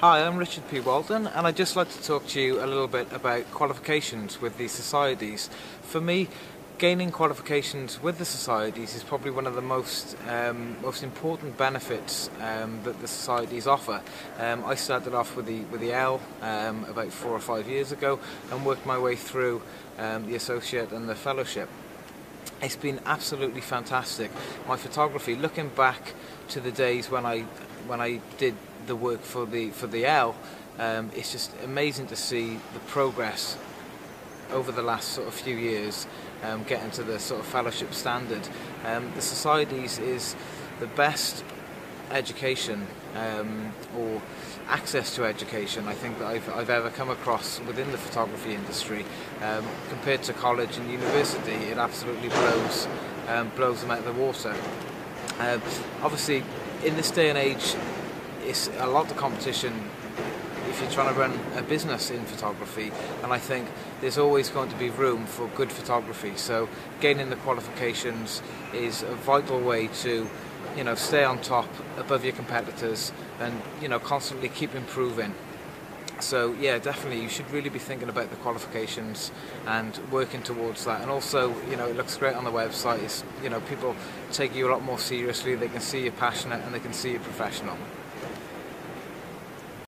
Hi, I'm Richard P. Walton, and I'd just like to talk to you a little bit about qualifications with these societies. For me, gaining qualifications with the societies is probably one of the most um, most important benefits um, that the societies offer. Um, I started off with the with the L um, about four or five years ago and worked my way through um, the associate and the fellowship. It's been absolutely fantastic. My photography, looking back to the days when I when I did the work for the for the L, um, it's just amazing to see the progress over the last sort of few years, um, getting to the sort of fellowship standard. Um, the societies is the best education um, or access to education I think that I've, I've ever come across within the photography industry um, compared to college and university it absolutely blows um, blows them out of the water uh, obviously in this day and age it's a lot of competition if you're trying to run a business in photography and I think there's always going to be room for good photography. So gaining the qualifications is a vital way to you know stay on top above your competitors and you know constantly keep improving so yeah definitely you should really be thinking about the qualifications and working towards that. And also you know it looks great on the website. It's, you know people take you a lot more seriously. They can see you're passionate and they can see you're professional